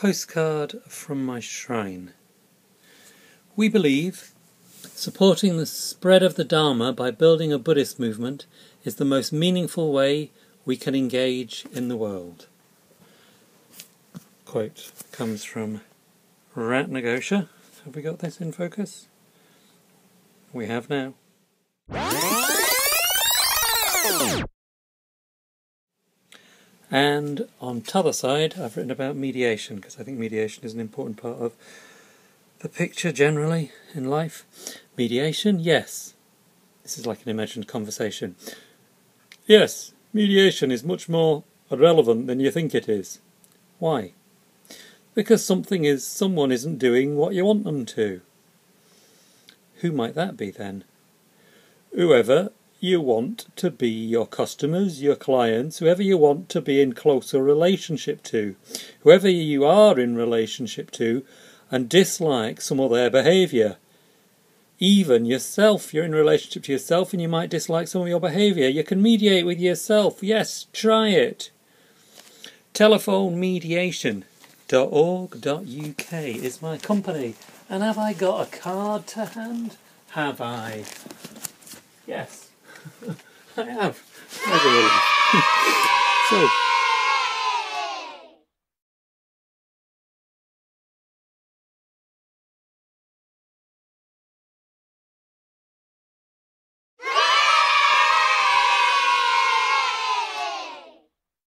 Postcard from my shrine. We believe supporting the spread of the Dharma by building a Buddhist movement is the most meaningful way we can engage in the world. Quote comes from Ratnaghosa. Have we got this in focus? We have now. And on t'other side, I've written about mediation because I think mediation is an important part of the picture generally in life. Mediation, yes. This is like an imagined conversation. Yes, mediation is much more relevant than you think it is. Why? Because something is someone isn't doing what you want them to. Who might that be then? Whoever you want to be your customers, your clients, whoever you want to be in closer relationship to, whoever you are in relationship to, and dislike some of their behaviour. Even yourself, you're in relationship to yourself and you might dislike some of your behaviour. You can mediate with yourself. Yes, try it. Telephonemediation.org.uk is my company. And have I got a card to hand? Have I? Yes. I have. so,